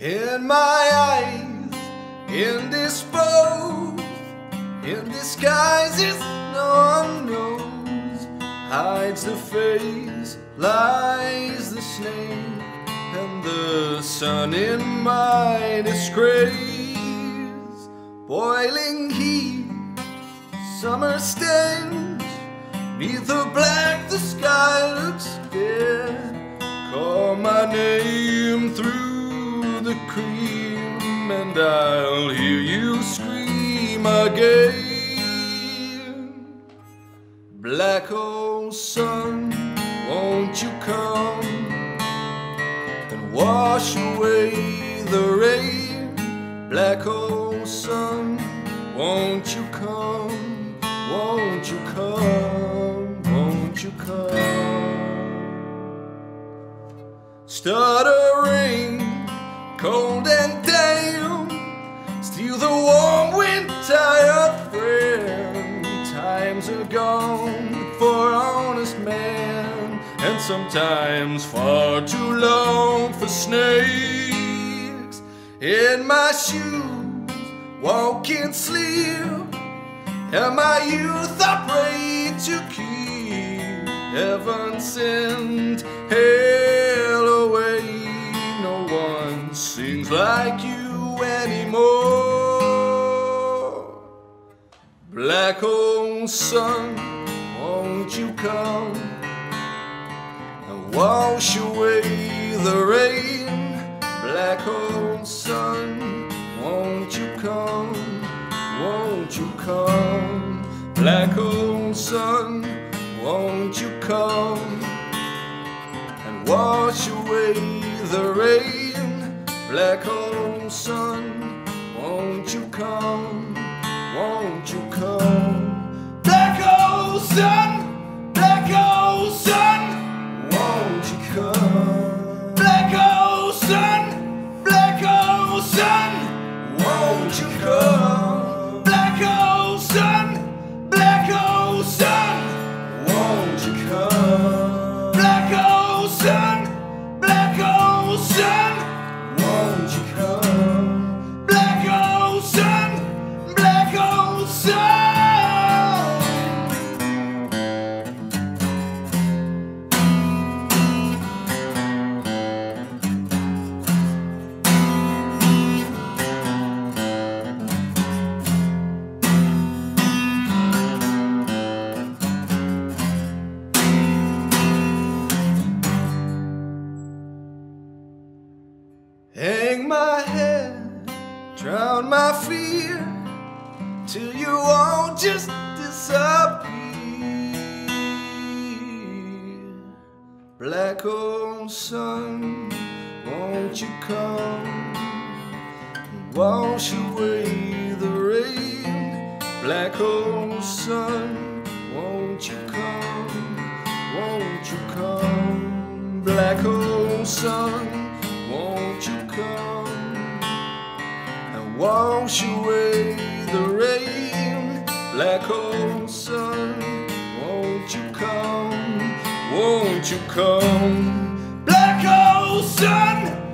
in my eyes, indisposed, in disguises no one knows, hides the face, lies the snake, and the sun in my disgrace, boiling heat, summer stench, neath the black the sky looks I'll hear you scream again. Black hole sun, won't you come and wash away the rain? Black hole sun, won't you come? Won't you come? Won't you come? Stuttering cold and sometimes far too long for snakes. In my shoes, walking sleep, and my youth I pray to keep. Heaven sent hell away No one sings like you anymore. Black hole sun, won't you come wash away the rain? Black hole sun, won't you come? Won't you come? Black hole sun, won't you come and wash away the rain? Black hole sun, won't you come? Won't you come? Black hole sun, drown my fear, till you all just disappear. Black hole sun, won't you come and wash away the rain? Black hole sun, won't you come? Won't you come? Black hole sun won't you come wash away the rain. Black hole sun, won't you come? Won't you come? Black hole sun.